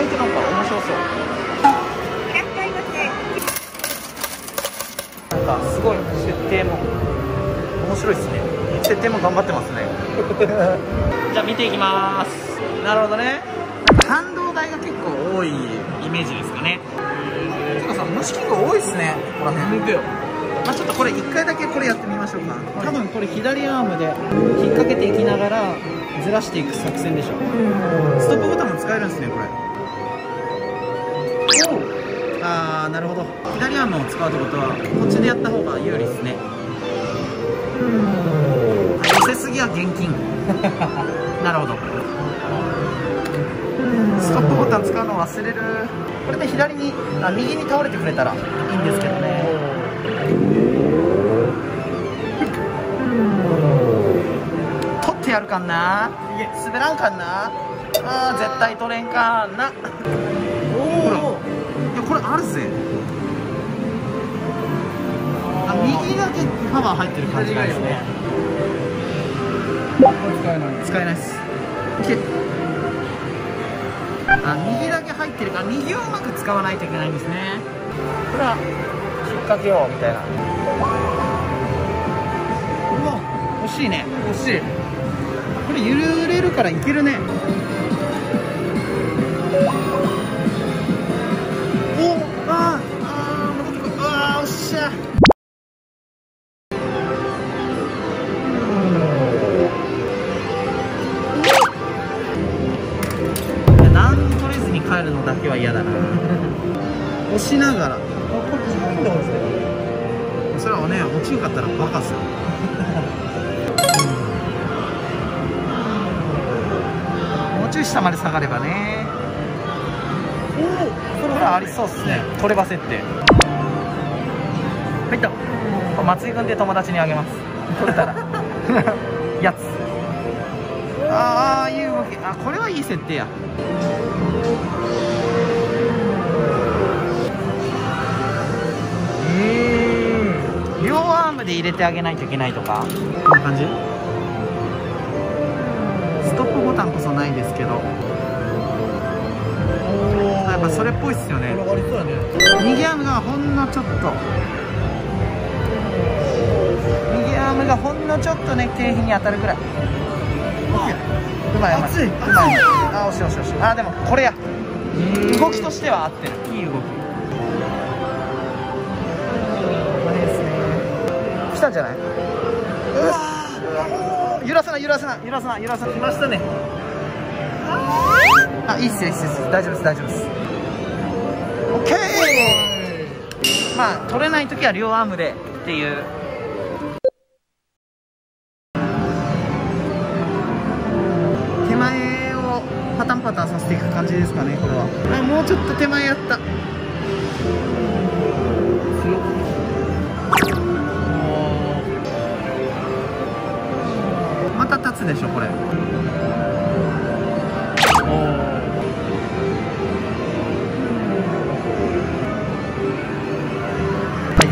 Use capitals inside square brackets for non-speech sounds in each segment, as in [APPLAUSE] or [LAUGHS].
外となんか面白そう。なんかすごい設定も面白いですね。設定も頑張ってますね。[LAUGHS] じゃあ見ていきます。なるほどね。感動台が結構多いイメージですかね。てかさ虫キング多いっすね。ここら辺。よ。まあ、ちょっとこれ1回だけこれやってみましょうか。多分これ左アームで引っ掛けていきながらずらしていく作戦でしょ。ストップボタンも使えるんですねこれあーなるほど。左アームを使うってことはこっちでやった方が有利ですね。寄せすぎは現金。[LAUGHS] なるほど。ストップボタン使うの忘れる。これで左にあ右に倒れてくれたらいいんですけどね。取ってやるかんな。滑らんかんな。あー絶対取れんかんなこれあるぜ。あ右だけパワー入ってる感じがですね。使えない。っす。けあ右だけ入ってるか。ら右をうまく使わないといけないんですね。これは引っ掛けようみたいな。うわ惜しいね。惜しい。これ揺れるからいけるね下まで下がればね。おおこれはありそうっすね。取ればせって入った。松井君って友達にあげます。取れたら。[LAUGHS] やつ。ああいう動き。あこれはいい設定や。うん。両アームで入れてあげないといけないとか。こんな感じ？トップボタンこそないですけど。やっぱそれっぽいっすよね。右アームがほんのちょっと。右アームがほんのちょっとね景品に当たるぐらい。うまいうま熱い。うまい。あ惜しい惜しい惜しい。あでもこれや。動きとしては合ってる。いい動き。これですね。来たんじゃない？うわー揺らさない揺らさない揺らさない揺らさない。来ましたね。あいいっすよいいっすよいいっすよ大丈夫です大丈夫です。オッケー。まあ取れない時は両アームでっていう。手前をパタンパタンさせていく感じですかねこれは。あもうちょっと手前やった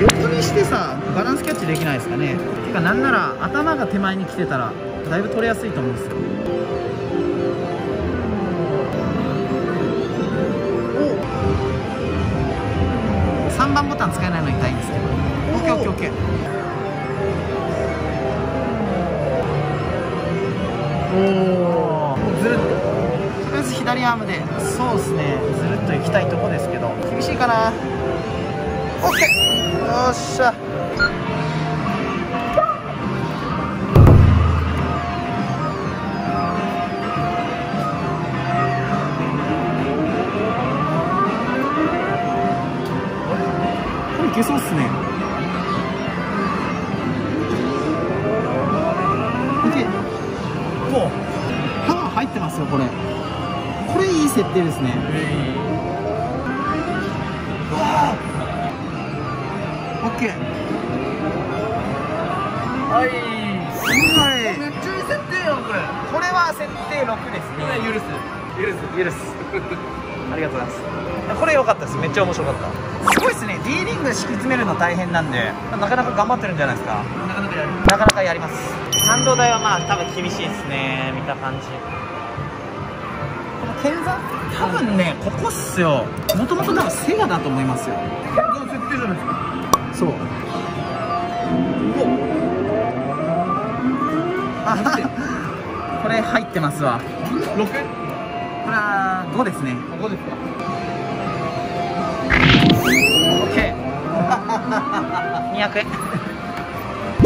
横にしてさバランスキャッチできないですかね。てかなんなら頭が手前に来てたらだいぶ取れやすいと思うんですよ。お3番ボタン使えないの痛いんですけど。OKOKOK おおずるっと。とりあえず左アームで。そうですね。ずるっと行きたいとこですけど。厳しいかな。OK っしゃ。これいけそうっすね。いけ。もうパワー入ってますよこれ。これいい設定ですね。オッケーはい。はい。めっちゃいい設定やんこれ。これは設定6ですね。許す。許す。許す。[LAUGHS] ありがとうございます。これ良かったです。めっちゃ面白かった。すごいですね。D リング敷き詰めるの大変なんでなかなか頑張ってるんじゃないですか。なかなかやる。なかなかやります。感動台はまあ多分厳しいですね。見た感じ。この剣山？多分ねここっすよ。もともと多分セガだと思いますよ。設定じゃないですかそう。あこれ入ってますわ。6? これは5ですね。ここですか。OK200 円。ち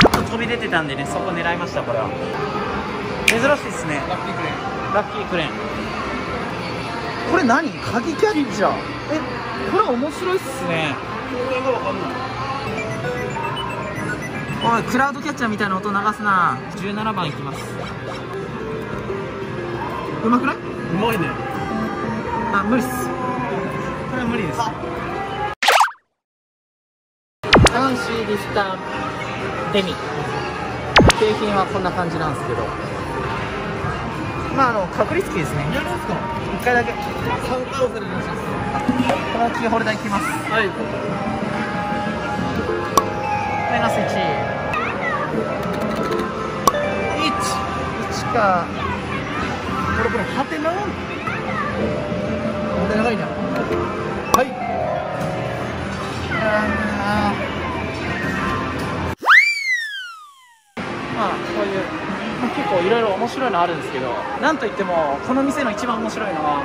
ょっと飛び出てたんでねそこ狙いましたこれは。珍しいですね。ラッキークレーン。ラッキークレーン。これ何？鍵キャッチャー？えこれ面白いっすね。これがわかんな？いおいクラウドキャッチャーみたいな音流すな。17番いきます。うまくない？うまいね。あ無理っす。これは無理です。男子リフターデミ。景品はこんな感じなんですけど。まああの確率キーですね。やるんすか。1回だけ。こ3回押されるらしいです。のキーホルダーいきます。はいマイナス1 1か。これこれハテナハテナがいいな。はい。あまあこういう、まあ、結構いろいろ面白いのあるんですけど。なんといってもこの店の一番面白いのは。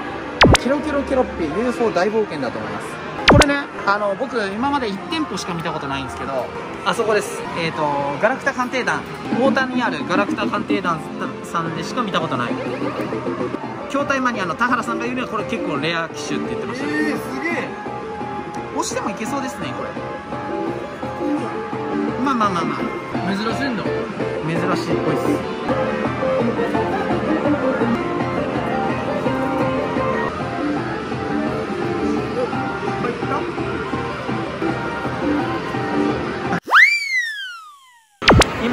ケロケロケロッピ UFO 大冒険だと思います。これねあの僕今まで1店舗しか見たことないんですけどあそこです。えっ、とガラクタ鑑定団大谷にあるガラクタ鑑定団さんでしか見たことない。筐体マニアの田原さんが言うにはこれ結構レア機種って言ってました。えー、すげえ。押してもいけそうですねこれ。まあまあまあまあ。珍しいんだ珍しいっぽいです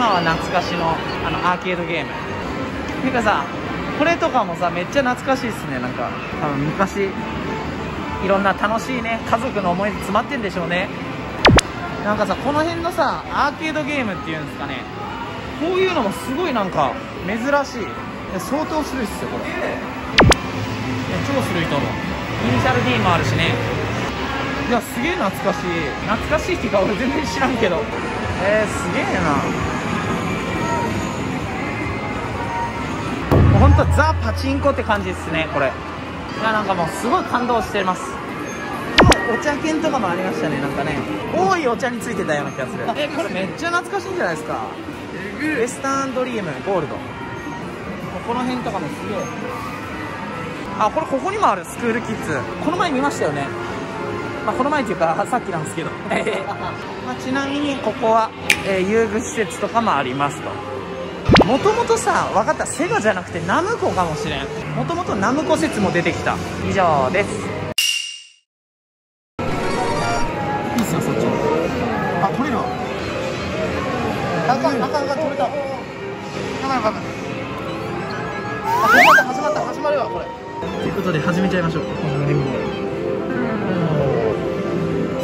今は懐かしのあのアーケードゲーム。ていうかさこれとかもさめっちゃ懐かしいっすねなんか。多分昔いろんな楽しいね家族の思い出詰まってんでしょうね。なんかさこの辺のさアーケードゲームっていうんですかね。こういうのもすごいなんか珍しい。い相当古いっすよこれ。超古いと思う。イニシャル D もあるしね。いやすげえ懐かしい。懐かしいっていうか俺全然知らんけど。えー、すげえな。もうほんとザ・パチンコって感じですねこれ。いやなんかもうすごい感動してます。お茶券とかもありましたねなんかね。多いお茶についてたような気がする。えこれめっちゃ懐かしいんじゃないですか？えウエスタンドリームゴールド。この辺とかもすげえ。あこれここにもある。スクールキッズ。この前見ましたよね。まあこの前っていうか [LAUGHS] さっきなんですけど。[LAUGHS] まあちなみにここは、えー遊具施設とかもありますともともとさ分かったセガじゃなくてナムコかもしれん。もともとナムコ説も出てきた。以上です。いいっすよそっち。あ取れるわ。あかんあかんあかん取れた。やばいやばい。あ始まった始まった始まるわこれ。ということで始めちゃいましょう。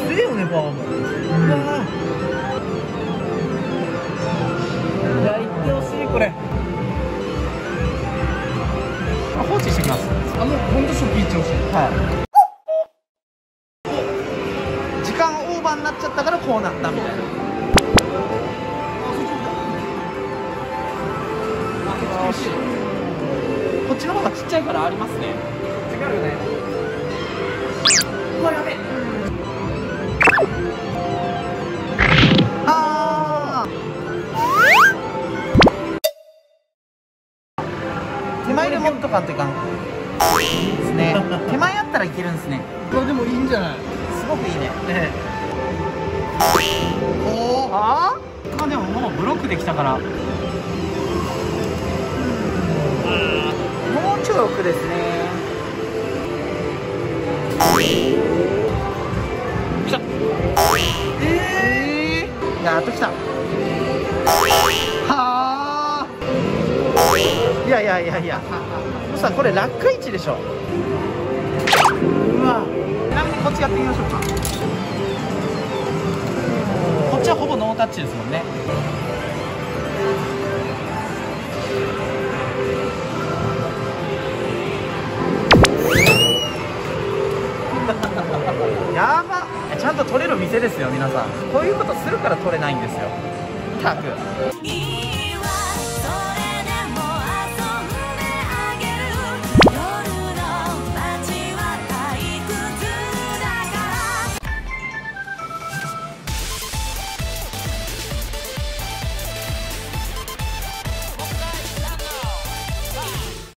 すげえよねバーも。いあもうほんと初期いってほしいはい。時間オーバーになっちゃったからこうなったみたいな。こっちの方がちっちゃいからありますね。違うよね。うわやべえあー。手前で持っとかってかん。いいですね。手前あったらいけるんですね。これでもいいんじゃない？すごくいいね。ねおおあ？あでももうブロックできたから。もうちょい奥ですね。来た。ええ。ー、やっと来た。はあ。いやいやいやいやさんこれ落下位置でしょ。うわ。ちなみにこっちやってみましょうか。こっちはほぼノータッチですもんね。[LAUGHS] やば。ちゃんと取れる店ですよ皆さん。こういうことするから取れないんですよ。ったく。